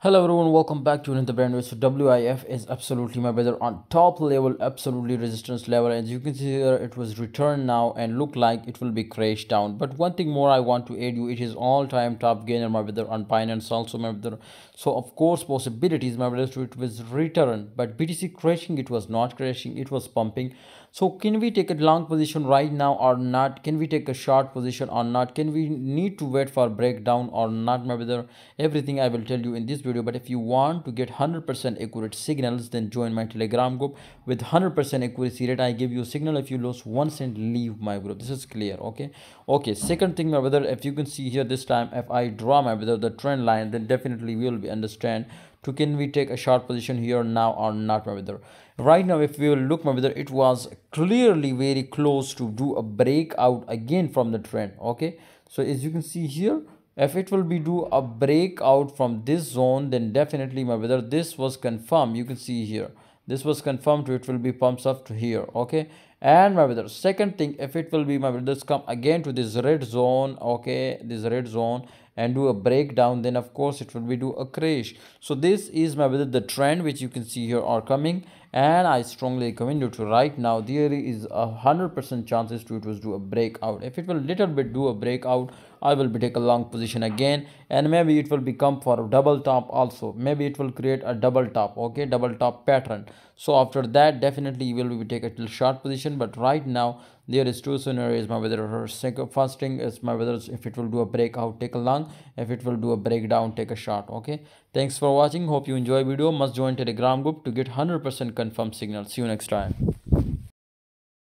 Hello everyone, welcome back to another brand new. So WIF is absolutely my brother on top level, absolutely resistance level. As you can see here, it was returned now and look like it will be crashed down. But one thing more I want to add you, it is all time top gainer my brother on Binance also my brother. So of course possibilities my brother, it was returned. But BTC crashing, it was not crashing, it was pumping. So can we take a long position right now or not? Can we take a short position or not? Can we need to wait for breakdown or not my brother? Everything I will tell you in this video but if you want to get 100% accurate signals then join my telegram group. With 100% accuracy rate i give you a signal. If you lose one cent leave my group. This is clear okay? Okay second thing my brother if you can see here this time if i draw my brother the trend line then definitely we will be understand to can we take a short position here now or not my brother. Right now if we will look my brother it was clearly very close to do a breakout again from the trend okay? So as you can see here if it will be do a breakout from this zone then definitely my brother this was confirmed. You can see here. This was confirmed it will be pumps up to here okay? And my brother second thing if it will be my brothers come again to this red zone okay this red zone and do a breakdown then of course it will be do a crash. So this is my brother the trend which you can see here are coming and i strongly recommend you to right now. There is a hundred percent chances to it was do a breakout. If it will little bit do a breakout i will be take a long position again. And maybe it will become for a double top also. Maybe it will create a double top okay? Double top pattern. So after that definitely you will be take a little short position. But right now there is two scenarios my whether first thing is my whether if it will do a breakout take a long if it will do a breakdown take a short okay? Thanks for watching. Hope you enjoy video. Must join telegram group to get 100 percent confirmed signal. See you next time